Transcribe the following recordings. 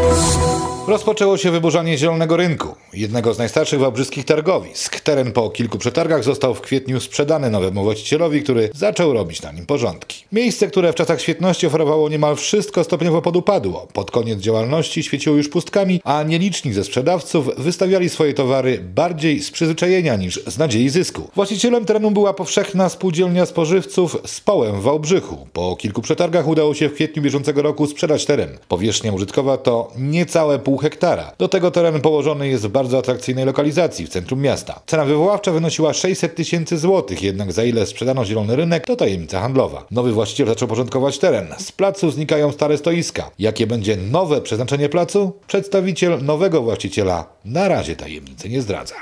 oh Rozpoczęło się wyburzanie Zielonego Rynku, jednego z najstarszych wałbrzyskich targowisk. Teren po kilku przetargach został w kwietniu sprzedany nowemu właścicielowi, który zaczął robić na nim porządki. Miejsce, które w czasach świetności oferowało niemal wszystko, stopniowo podupadło. Pod koniec działalności świeciło już pustkami, a nieliczni ze sprzedawców wystawiali swoje towary bardziej z przyzwyczajenia niż z nadziei zysku. Właścicielem terenu była powszechna spółdzielnia spożywców z Połem w Wałbrzychu. Po kilku przetargach udało się w kwietniu bieżącego roku sprzedać teren. Powierzchnia użytkowa to niecałe pół hektara. Do tego teren położony jest w bardzo atrakcyjnej lokalizacji w centrum miasta. Cena wywoławcza wynosiła 600 tysięcy złotych, jednak za ile sprzedano zielony rynek, to tajemnica handlowa. Nowy właściciel zaczął porządkować teren. Z placu znikają stare stoiska. Jakie będzie nowe przeznaczenie placu? Przedstawiciel nowego właściciela na razie tajemnicy nie zdradza.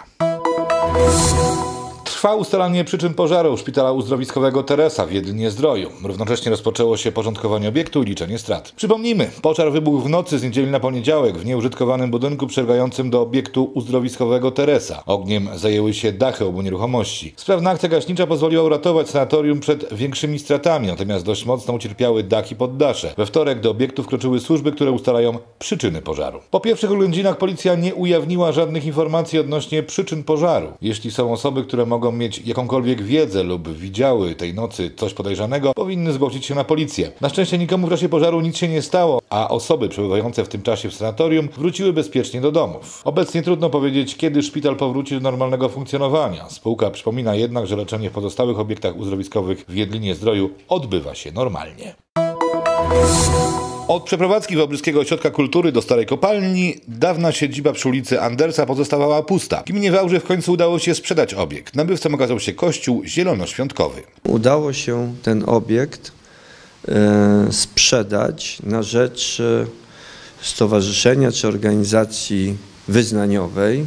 Trwa ustalanie przyczyn pożaru szpitala uzdrowiskowego Teresa w Jedlinie-Zdroju. Równocześnie rozpoczęło się porządkowanie obiektu i liczenie strat. Przypomnijmy, pożar wybuchł w nocy z niedzieli na poniedziałek w nieużytkowanym budynku przylegającym do obiektu uzdrowiskowego Teresa. Ogniem zajęły się dachy obu nieruchomości. Sprawna akcja gaśnicza pozwoliła uratować sanatorium przed większymi stratami, natomiast dość mocno ucierpiały dachy poddasze. We wtorek do obiektu wkroczyły służby, które ustalają przyczyny pożaru. Po pierwszych oględzinach policja nie ujawniła żadnych informacji odnośnie przyczyn pożaru. Jeśli są osoby, które mogą mieć jakąkolwiek wiedzę lub widziały tej nocy coś podejrzanego, powinny zgłosić się na policję. Na szczęście nikomu w czasie pożaru nic się nie stało, a osoby przebywające w tym czasie w sanatorium wróciły bezpiecznie do domów. Obecnie trudno powiedzieć, kiedy szpital powróci do normalnego funkcjonowania. Spółka przypomina jednak, że leczenie w pozostałych obiektach uzdrowiskowych w Jedlinie Zdroju odbywa się normalnie. Od przeprowadzki Wałbrzyskiego Ośrodka Kultury do Starej Kopalni dawna siedziba przy ulicy Andersa pozostawała pusta. Gminie Wałbrzych w końcu udało się sprzedać obiekt. Nabywcą okazał się kościół zielonoświątkowy. Udało się ten obiekt e, sprzedać na rzecz e, stowarzyszenia czy organizacji wyznaniowej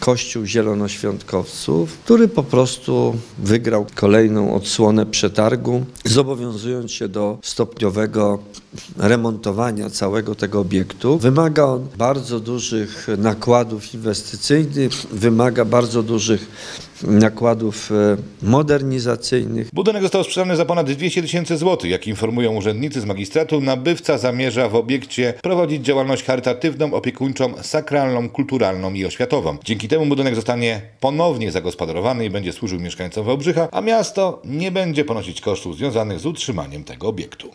Kościół Zielonoświątkowców, który po prostu wygrał kolejną odsłonę przetargu, zobowiązując się do stopniowego remontowania całego tego obiektu. Wymaga on bardzo dużych nakładów inwestycyjnych, wymaga bardzo dużych nakładów e, modernizacyjnych. Budynek został sprzedany za ponad 200 tysięcy złotych. Jak informują urzędnicy z magistratu, nabywca zamierza w obiekcie prowadzić działalność charytatywną, opiekuńczą, sakralną, kulturalną i oświatową. Dzięki temu budynek zostanie ponownie zagospodarowany i będzie służył mieszkańcom Wałbrzycha, a miasto nie będzie ponosić kosztów związanych z utrzymaniem tego obiektu.